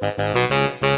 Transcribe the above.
Bye.